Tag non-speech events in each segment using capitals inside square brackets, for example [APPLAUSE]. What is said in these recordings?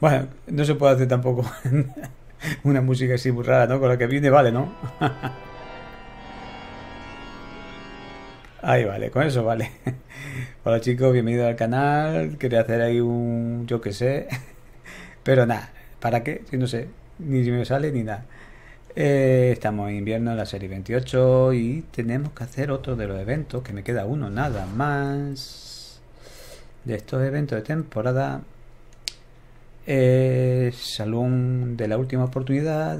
Bueno, no se puede hacer tampoco [LAUGHS] una música así muy rara, ¿no? Con la que viene vale, ¿no? Ahí vale, con eso vale. Hola chicos, bienvenidos al canal. Quería hacer ahí un, yo que sé, pero nada, ¿para qué? Si no sé, ni si me sale ni nada. Eh, estamos en invierno en la serie 28 y tenemos que hacer otro de los eventos, que me queda uno nada más. De estos eventos de temporada salón de la última oportunidad,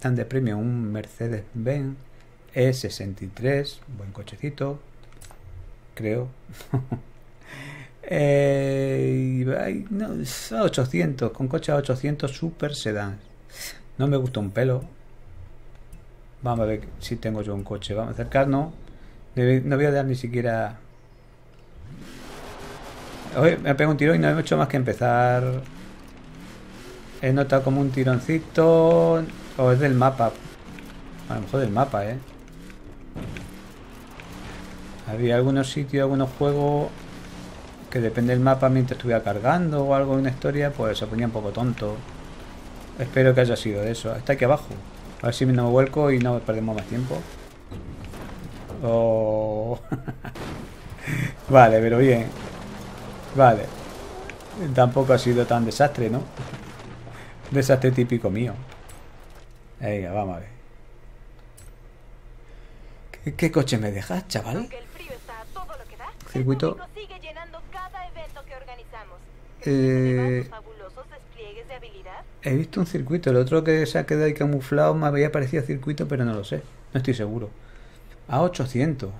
dan de premio un Mercedes-Benz E63, buen cochecito, creo. [LAUGHS] eh, no, 800, con coche a 800 Super Sedan. No me gusta un pelo. Vamos a ver si tengo yo un coche. Vamos a acercarnos. No voy a dar ni siquiera... Hoy me pego un tiro y no he hecho más que empezar He notado como un tironcito. O es del mapa. A lo mejor del mapa, ¿eh? Había algunos sitios, algunos juegos que depende del mapa mientras estuviera cargando o algo, una historia, pues se ponía un poco tonto. Espero que haya sido de eso. Está aquí abajo. A ver si no me vuelco y no perdemos más tiempo. Oh. [LAUGHS] vale, pero bien. Vale. Tampoco ha sido tan desastre, ¿no? Desastre típico mío. Venga, vamos a ver. ¿Qué, coche me dejas, chaval? Circuito. Eh, he visto un circuito. El otro que se ha quedado ahí camuflado me había parecido circuito, pero no lo sé. No estoy seguro. A 800.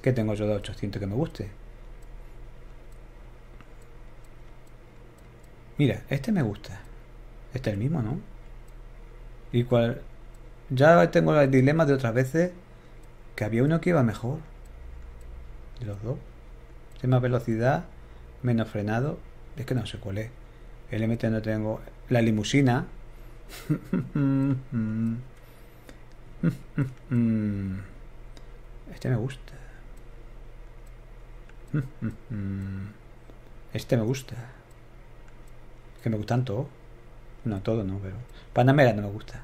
¿Qué tengo yo de 800 que me guste? Mira, este me gusta. Este es el mismo, ¿no? Y cual... Ya tengo el dilema de otras veces que había uno que iba mejor. De los dos. Tiene más velocidad, menos frenado. Es que no sé cuál es. El MT no tengo. La limusina. [LAUGHS] Este me gusta. [LAUGHS] Este me gusta. Es que me gustan todos. No, todo no, pero... Panamera no me gusta.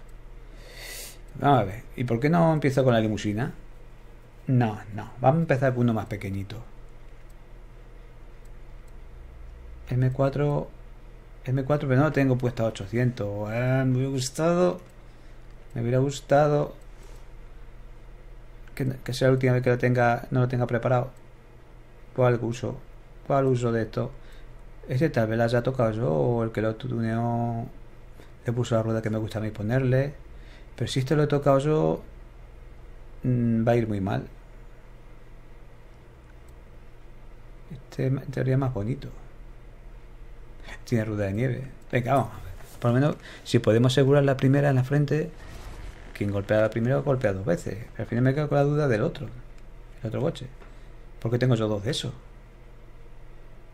Vamos a ver. ¿Y por qué no empiezo con la limusina? No, no. Vamos a empezar con uno más pequeñito. M4... M4, pero no lo tengo puesto a 800. Ah, me hubiera gustado... Me hubiera gustado... Que, sea la última vez que lo tenga, no lo tenga preparado. ¿Cuál uso? ¿Cuál uso de esto? Este tal vez la haya tocado yo o el que lo tuneó le puso la rueda que me gusta a mí ponerle. Pero si esto lo he tocado yo, mm, va a ir muy mal. Este en teoría es más bonito. Tiene rueda de nieve. Venga, vamos. Por lo menos, si podemos asegurar la primera en la frente, quien golpea la primera golpea dos veces. al final me quedo con la duda del otro. El otro coche. Porque tengo yo dos de esos.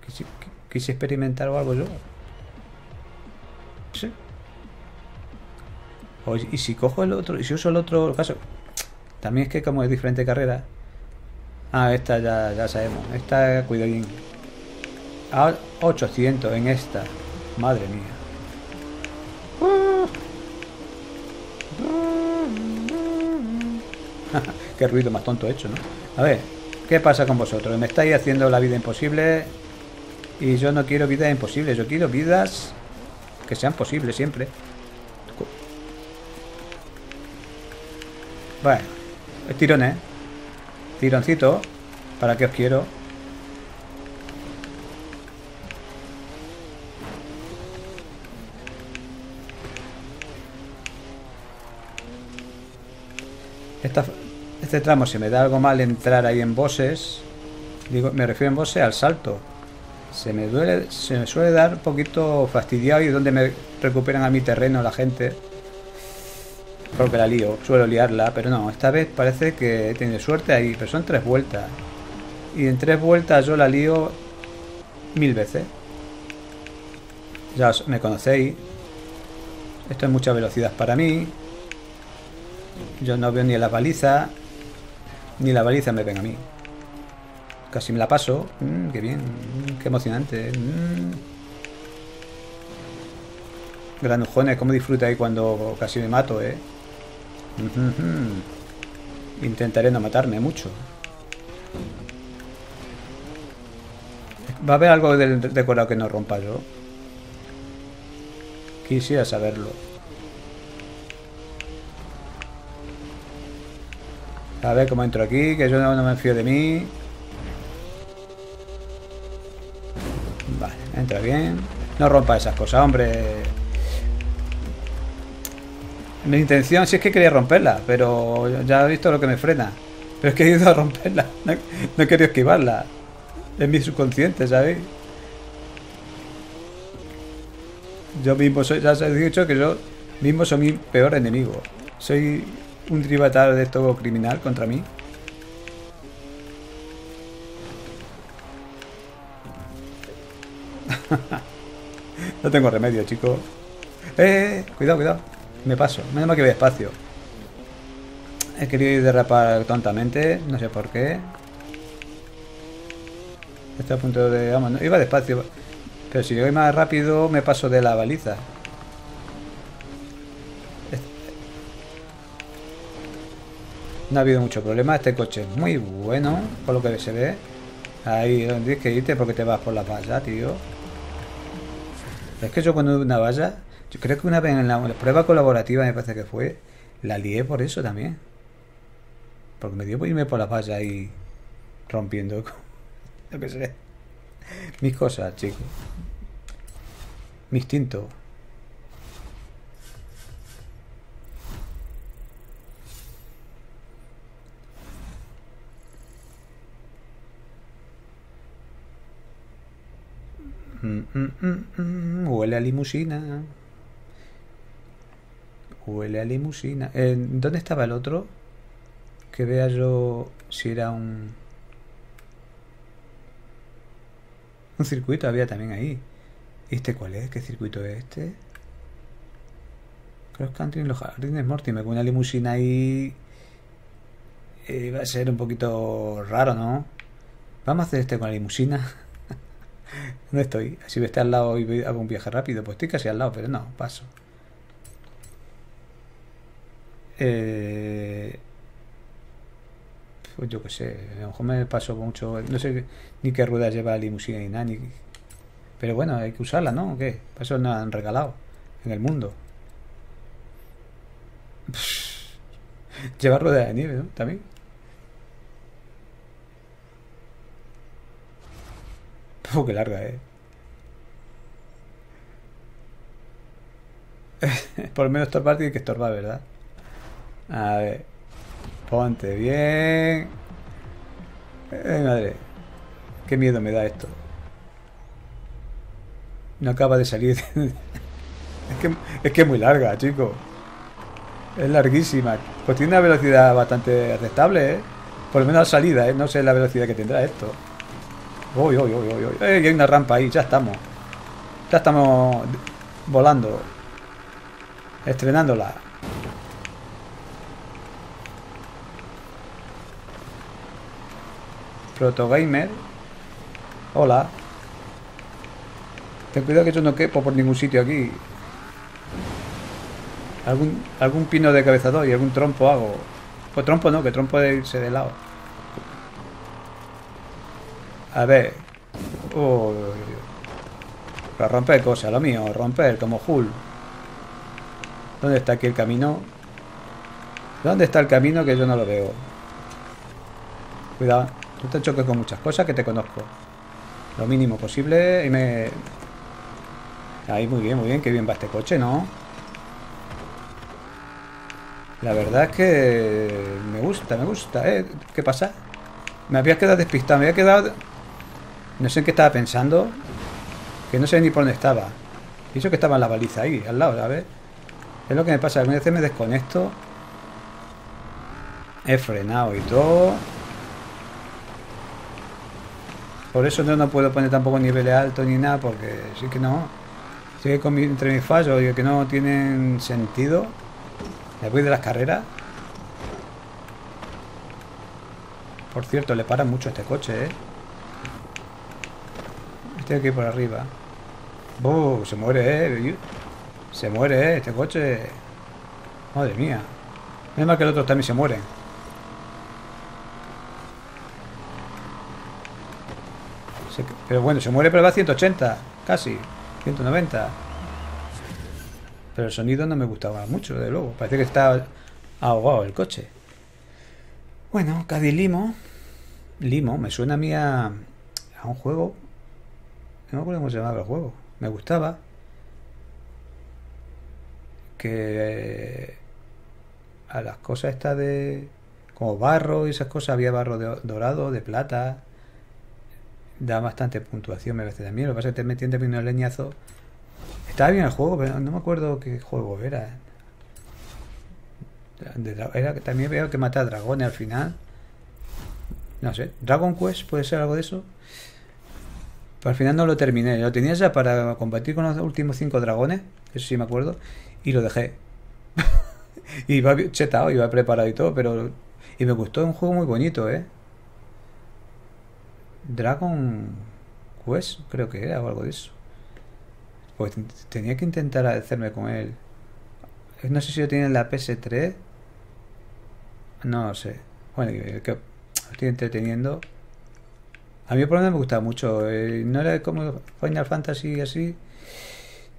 Quise, quise experimentar o algo yo. Sí y si cojo el otro, y si uso el otro caso, también es que como es diferente carrera. Ah, esta ya, ya sabemos. Esta, cuidadín. A 800 en esta. Madre mía. [LAUGHS] Qué ruido más tonto he hecho, ¿no? A ver, ¿qué pasa con vosotros? Me estáis haciendo la vida imposible y yo no quiero vidas imposibles, yo quiero vidas que sean posibles siempre. Bueno, es tirones. ¿eh? Tironcito. ¿Para qué os quiero? este tramo se me da algo mal entrar ahí en bosses. Digo, me refiero en bosses al salto. Se me se me suele dar un poquito fastidiado y donde me recuperan a mi terreno la gente. Porque la lío, suelo liarla, pero no, esta vez parece que tiene suerte ahí, pero son tres vueltas. Y en tres vueltas yo la lío mil veces. Ya me conocéis. Esto es mucha velocidad para mí. Yo no veo ni la baliza. Ni la baliza me ven a mí. Casi me la paso. Mm, qué bien. Mm, qué emocionante. Mm. Granujones, cómo disfruta ahí cuando casi me mato, eh. Intentaré no matarme mucho. Va a haber algo del decorado que no rompa yo. Quisiera saberlo. A ver cómo entro aquí, que yo no, me fío de mí. Vale, entra bien. No rompa esas cosas, hombre. Mi intención sí es que quería romperla, pero ya he visto lo que me frena. Pero es que he ido a romperla, no, he querido esquivarla. Es mi subconsciente, ¿sabéis? Yo mismo soy, ya os he dicho que yo mismo soy mi peor enemigo. Soy un tributario de todo criminal contra mí. [LAUGHS] no tengo remedio, chicos. Eh, cuidado, cuidado. Me paso. Menos mal que voy despacio. He querido ir derrapar tontamente. No sé por qué. Estoy a punto de... Vamos, no, iba despacio. Pero si voy más rápido me paso de la baliza. No ha habido mucho problema. Este coche es muy bueno, por lo que se ve. Ahí tienes que irte porque te vas por la valla, tío. Es que yo cuando una valla, yo creo que una vez en la, prueba colaborativa me parece que fue, la lié por eso también. Porque me dio por irme por la valla y rompiendo. Lo que sé. Mis cosas, chicos. Mi instinto. Mm, mm, mm, Huele a limusina. Huele a limusina. ¿Dónde estaba el otro? Que vea yo si era un... Un circuito había también ahí. ¿Este cuál es? ¿Qué circuito es este? Cross Country en los jardines Morty. Me una limusina ahí. Eh, va a ser un poquito raro, ¿no? Vamos a hacer este con la limusina. [LAUGHS] no estoy. Si me al lado y hago un viaje rápido, pues estoy casi al lado, pero no, paso. Eh, pues yo qué sé, a lo mejor me paso mucho. No sé ni qué ruedas lleva la limusina ni nada, ni, pero bueno, hay que usarla, ¿no? ¿O qué? Para eso nos han regalado en el mundo. [LAUGHS] Lleva rueda de nieve. También. [LAUGHS] Oh, qué larga, ¿eh? [LAUGHS] Por lo menos estorbar tiene que estorbar, ¿verdad? A ver. Ponte bien. Madre. Qué miedo me da esto. No acaba de salir. [LAUGHS] es, que, es que muy larga, chicos. Es larguísima. Pues tiene una velocidad bastante aceptable, ¿eh? Por lo menos la salida, ¿eh? No sé la velocidad que tendrá esto. Uy, uy, uy, uy, uy. Hay una rampa ahí, ya estamos. Ya estamos volando. Estrenándola. Protogamer. Hola. Ten cuidado que yo no quepo por ningún sitio aquí. Algún, algún pino de cabezador y algún trompo hago. Pues trompo no, que trompo de irse de lado. A ver. Para romper cosas, lo mío, romper como Hull. ¿Dónde está aquí el camino? ¿Dónde está el camino que yo no lo veo? Cuidado, tú te choques con muchas cosas que te conozco. Lo mínimo posible y me, Ahí, muy bien, muy bien. Qué bien va este coche, ¿no? La verdad es que me gusta, me gusta. ¿eh? ¿Qué pasa? Me había quedado despistado, me había quedado... No sé en qué estaba pensando. Que no sé ni por dónde estaba. Y eso que estaba en la baliza ahí, al lado, ¿sabes? Es lo que me pasa, algunas veces me desconecto. He frenado y todo. Por eso no, puedo poner tampoco niveles altos ni nada, porque sí que no. Con entre mis fallos y que no tienen sentido. Después de las carreras. Por cierto, le para mucho este coche, ¿eh? Este que por arriba. ¡Oh! Se muere, ¿eh? Se muere, ¿eh? Este coche... Madre mía. Menos mal que el otro también se muere. Pero bueno, se muere pero va a 180. Casi. 190. Pero el sonido no me gustaba mucho, de luego. Parece que está ahogado el coche. Bueno, Cádiz Limo. Limo, me suena a mí a, a un juego. No me acuerdo cómo se llamaba el juego. Me gustaba. Que a las cosas estas de. como barro y esas cosas, había barro de, dorado, de plata. Da bastante puntuación, me parece también. Lo que pasa es que te metí en el leñazo. Estaba bien el juego, pero no me acuerdo qué juego era. era también veo que mata a dragones al final. No sé, Dragon Quest puede ser algo de eso. Pero al final no lo terminé. Lo tenía ya para combatir con los últimos cinco dragones. Eso sí me acuerdo. Y lo dejé. [LAUGHS] iba chetado, iba preparado y todo, pero. Y me gustó, un juego muy bonito, ¿eh? Dragon Quest, creo que era, o algo de eso. Pues tenía que intentar hacerme con él. No sé si lo tiene en la PS3. No sé. Bueno, que estoy entreteniendo. A mí por lo menos me gustaba mucho. Eh, no era como Final Fantasy así.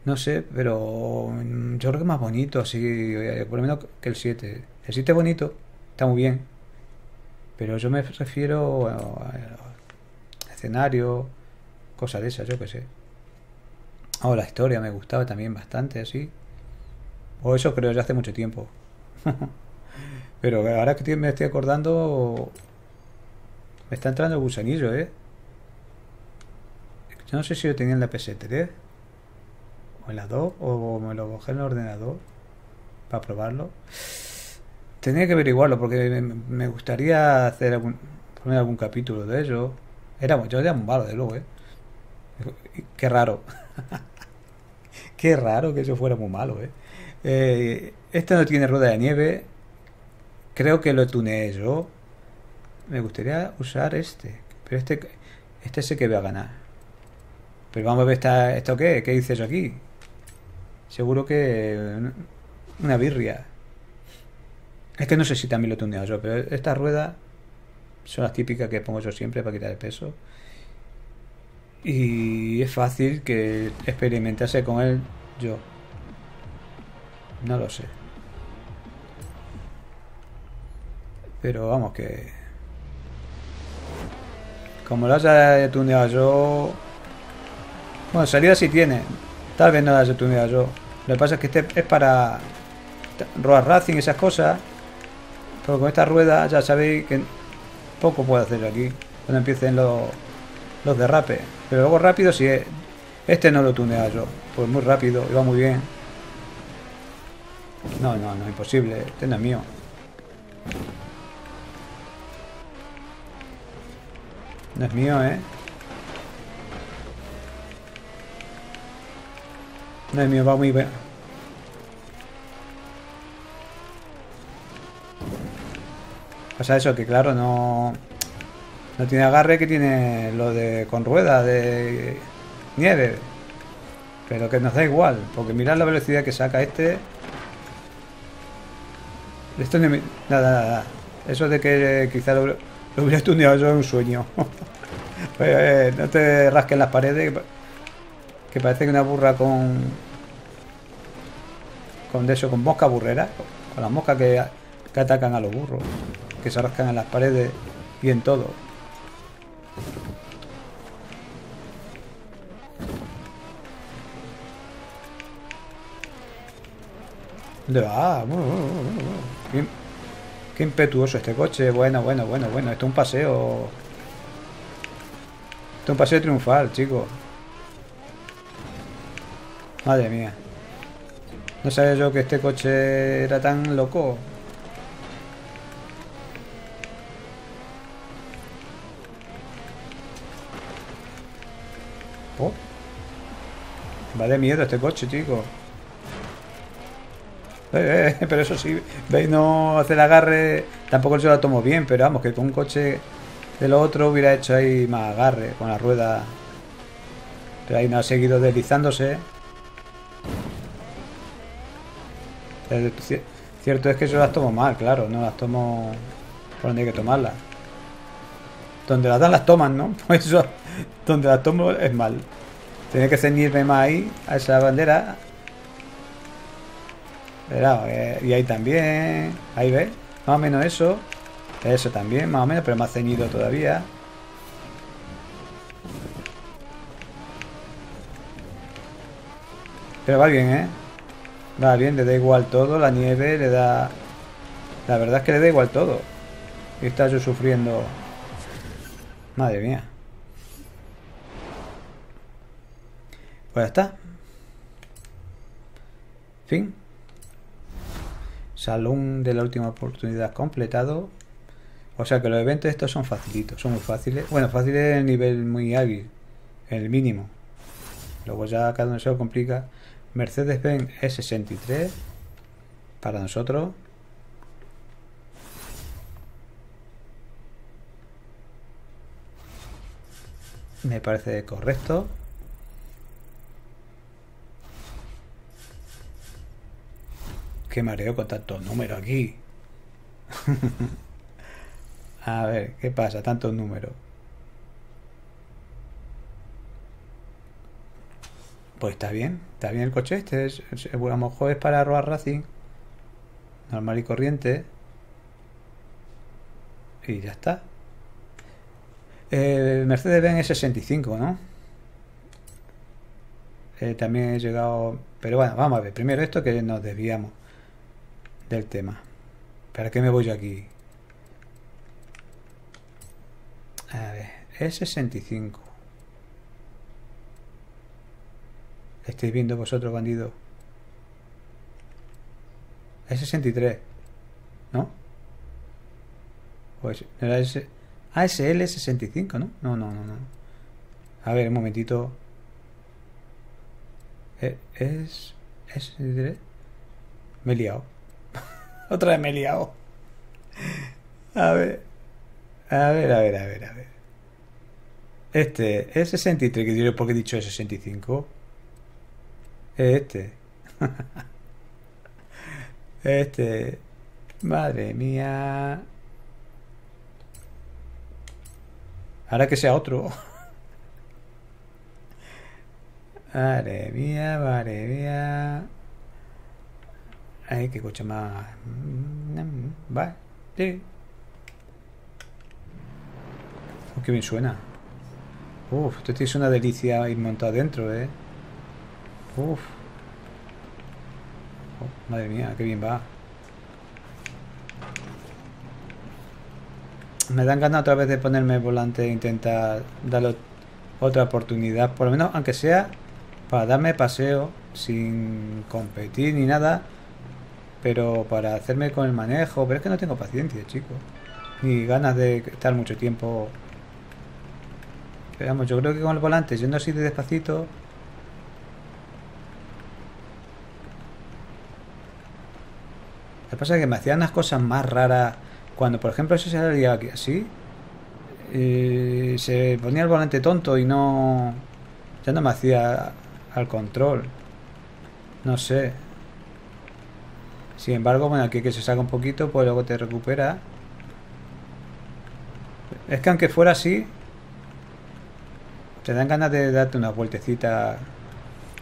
No sé, pero yo creo que más bonito así, eh, por lo menos que el 7. El 7 es bonito, está muy bien. Pero yo me refiero a, escenario, cosas de esas, yo que sé. O la historia me gustaba también bastante así. O eso creo ya hace mucho tiempo. [LAUGHS] pero ahora que me estoy acordando, me está entrando el gusanillo, ¿eh? Yo no sé si lo tenía en la PS3 o en la 2 o me lo cogí en el ordenador para probarlo. Tenía que averiguarlo porque me, gustaría hacer algún, poner algún capítulo de ello. Era, yo era un malo, de luego, ¿eh? Qué raro. [LAUGHS] Qué raro que eso fuera muy malo, ¿eh? ¿eh? Este no tiene rueda de nieve. Creo que lo tuneé yo me gustaría usar este. Pero este, este sé que voy a ganar. Pero vamos a ver esta, esto qué, qué dices aquí. Seguro que una birria. Es que no sé si también lo he tuneado yo, pero estas ruedas son las típicas que pongo yo siempre para quitar el peso. Y es fácil que experimentase con él yo. No lo sé. Pero vamos que como lo haya tuneado yo... Bueno, salida sí tiene. Tal vez no la haya tuneado yo. Lo que pasa es que este es para Road Racing esas cosas. Pero con esta rueda ya sabéis que poco puedo hacer aquí. Cuando empiecen los, los derrapes. Pero luego rápido si es... Este no lo tunea yo. Pues muy rápido va muy bien. No, no, no, imposible. Este no es mío. No es mío, ¿eh? No es mío, va muy bien. Pasa eso, que claro, no... No tiene agarre que tiene lo de con ruedas de nieve. Pero que nos da igual, porque mirad la velocidad que saca este. Esto Nada, nada, Eso de que quizá lo, hubiera estudiado yo en un sueño. [LAUGHS] Pues, eh, no te rasquen las paredes, que parece que una burra con... Con de eso, con mosca burrera. Con las moscas que, que atacan a los burros. Que se rascan en las paredes y en todo. ¿Dónde va? Qué impetuoso este coche. Bueno, bueno, bueno, bueno. Esto es un paseo. Esto es un paseo triunfal, chicos. Madre mía. No sabía yo que este coche era tan loco. Va de miedo este coche, chicos. Eh, eh, pero eso sí, veis, no hace el agarre, tampoco se lo tomo bien, pero vamos, que con un coche de lo otro hubiera hecho ahí más agarre con la rueda. Pero ahí no ha seguido deslizándose. cierto es que yo las tomo mal, claro, no las tomo por donde hay que tomarlas. Donde las dan las toman, ¿no? Pues [LAUGHS] eso, donde las tomo es mal. Tiene que ceñirme más ahí, a esa bandera, eh, y ahí también. Ahí ves. Más o menos eso. Eso también, más o menos, pero más ceñido todavía. Pero va bien, ¿eh? Va bien, le da igual todo. La nieve le da... La verdad es que le da igual todo. Y está yo sufriendo... Madre mía. Pues ya está. Fin. Salón de la última oportunidad completado. O sea que los eventos estos son facilitos, son muy fáciles. Bueno, fáciles en el nivel muy hábil, en el mínimo. Luego ya cada uno se lo complica. Mercedes-Benz E63 para nosotros. Me parece correcto. Qué mareo con tantos números aquí. [LAUGHS] a ver, ¿qué pasa? Tantos números. Pues está bien, está bien el coche este. Es, a lo es para robar Racing. Normal y corriente. Y ya está. Eh, Mercedes-Benz 65, ¿no? Eh, también he llegado... Pero bueno, vamos a ver. Primero esto que nos desviamos del tema. ¿Para qué me voy yo aquí? A ver, es 65. ¿Estáis viendo vosotros, bandido? Es 63. ¿No? Pues era ese. Ah, 65, ¿no? No, no, no, no. A ver, un momentito. Eh, ¿Es. ¿Es 63? Me he liado. Otra vez me he liado. A ver. A ver, a ver, a ver, a ver. Este es 63, que diré porque he dicho 65. Este. [LAUGHS] Este. Madre mía. Ahora que sea otro. [LAUGHS] Madre mía, madre mía. Ay, que escucha más. Va, sí. Oh, qué bien suena. Uf, esto es una delicia ir montado adentro, eh. Uf. Oh, madre mía, qué bien va. Me dan ganas otra vez de ponerme volante e intentar darle otra oportunidad, por lo menos, aunque sea para darme paseo sin competir ni nada pero para hacerme con el manejo, pero es que no tengo paciencia, chicos. Ni ganas de estar mucho tiempo. Pero vamos, yo creo que con el volante, yendo así de despacito. Lo que pasa es que me hacían unas cosas más raras. Cuando, por ejemplo, eso se salía aquí así. Eh, se ponía el volante tonto y no. Ya no me hacía al control. No sé. Sin embargo, bueno, aquí que se saca un poquito, pues luego te recupera. Es que aunque fuera así, te dan ganas de darte una vueltecita.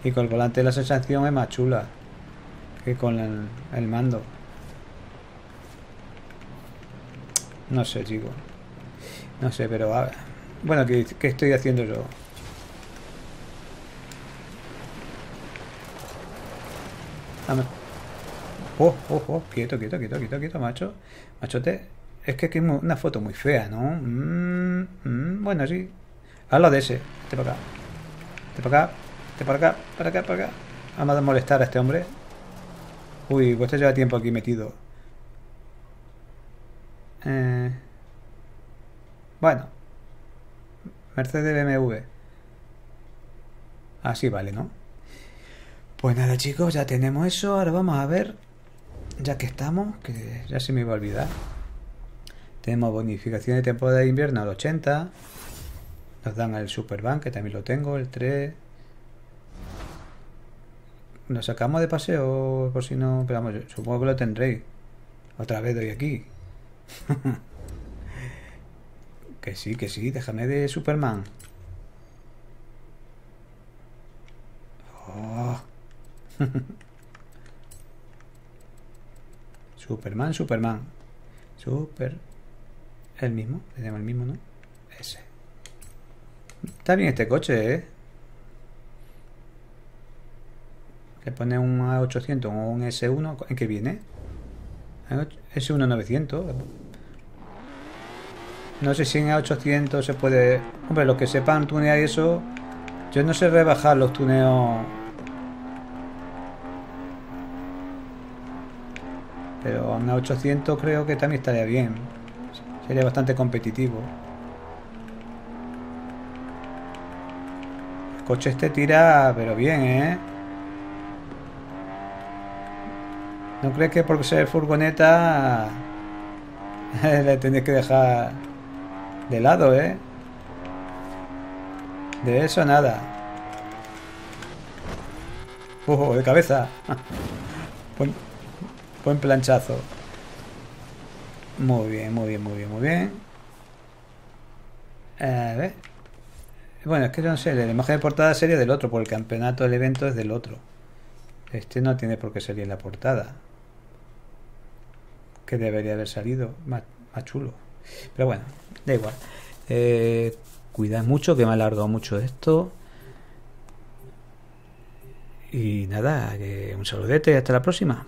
Y con el volante la sensación es más chula que con el, mando. No sé, chicos. No sé, pero a ver. Bueno, ¿qué, ¿qué, estoy haciendo yo? Oh, oh, oh, quieto, quieto, quieto, quieto, quieto, macho. Machote. Es que es una foto muy fea, ¿no? Mm, mm, bueno, sí. Hazlo de ese. Este para acá. Este para acá. Este para acá. Para acá, para acá. Vamos a molestar a este hombre. Uy, pues este lleva tiempo aquí metido. Eh, bueno. Mercedes BMW. Así vale, ¿no? Pues nada, chicos, ya tenemos eso. Ahora vamos a ver, ya que estamos, que ya se me iba a olvidar. Tenemos bonificación de temporada de invierno al 80. Nos dan el Superbank, que también lo tengo, el 3. Nos sacamos de paseo por si no. Pero vamos, supongo que lo tendréis. Otra vez doy aquí. [LAUGHS] que sí, que sí, déjame de Superman. Oh. [LAUGHS] Superman, Superman. Super. El mismo, tenemos el mismo, ¿no? Ese. Está bien este coche, ¿eh? Le pone un A800 o un S1. ¿En qué viene? S1 900. No sé si en A800 se puede... Hombre, los que sepan tunear eso... Yo no sé rebajar los tuneos... Pero en A800 creo que también estaría bien. Sería bastante competitivo. El coche este tira, pero bien, ¿eh? ¿No crees que por ser furgoneta [LAUGHS] le tenéis que dejar de lado, eh? De eso nada. ¡Uh! De cabeza. [LAUGHS] buen, planchazo. Muy bien, muy bien, muy bien, muy bien. A ver. Bueno, es que no sé, la imagen de portada sería del otro, porque el campeonato del evento es del otro. Este no tiene por qué salir en la portada que debería haber salido más, chulo. Pero bueno, da igual. Eh, cuidad mucho, que me ha alargado mucho esto. Y nada, un saludete y hasta la próxima.